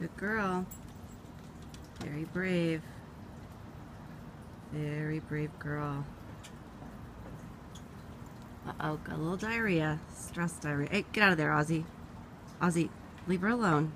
Good girl. Very brave. Very brave girl. Uh-oh, got a little diarrhea. Stress diarrhea. Hey, get out of there, Ozzy. Ozzy, leave her alone.